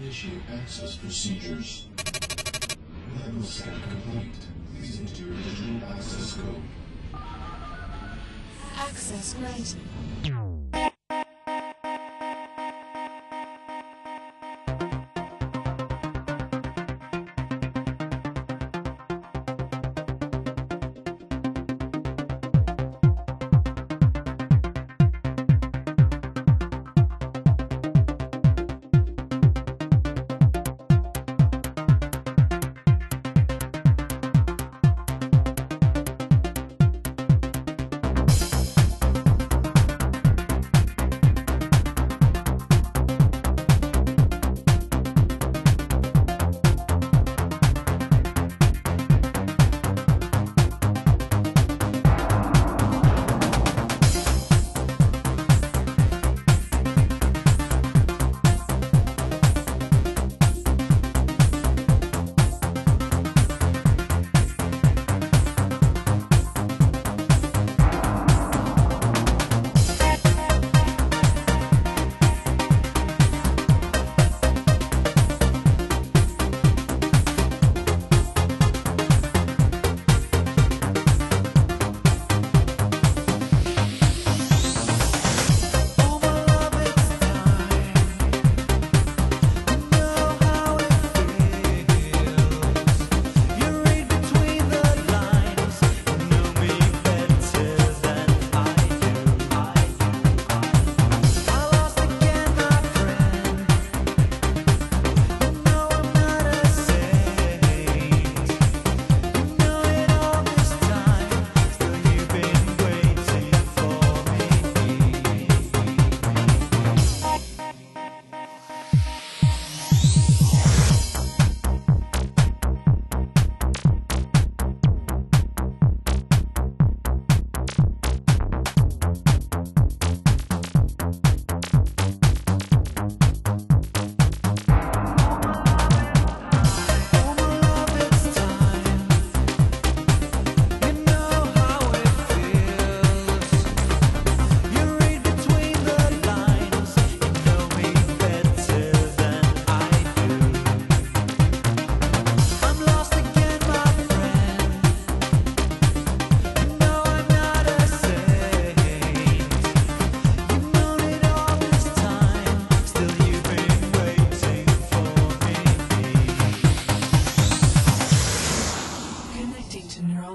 Initiate access procedures. Level scan complete. Please enter digital access code. Access granted.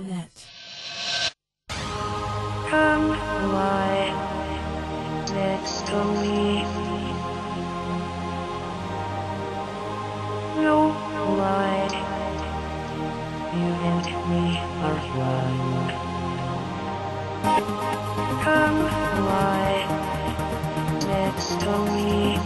Net. Come lie next to me. No lie. You and me are one. Come lie next to me.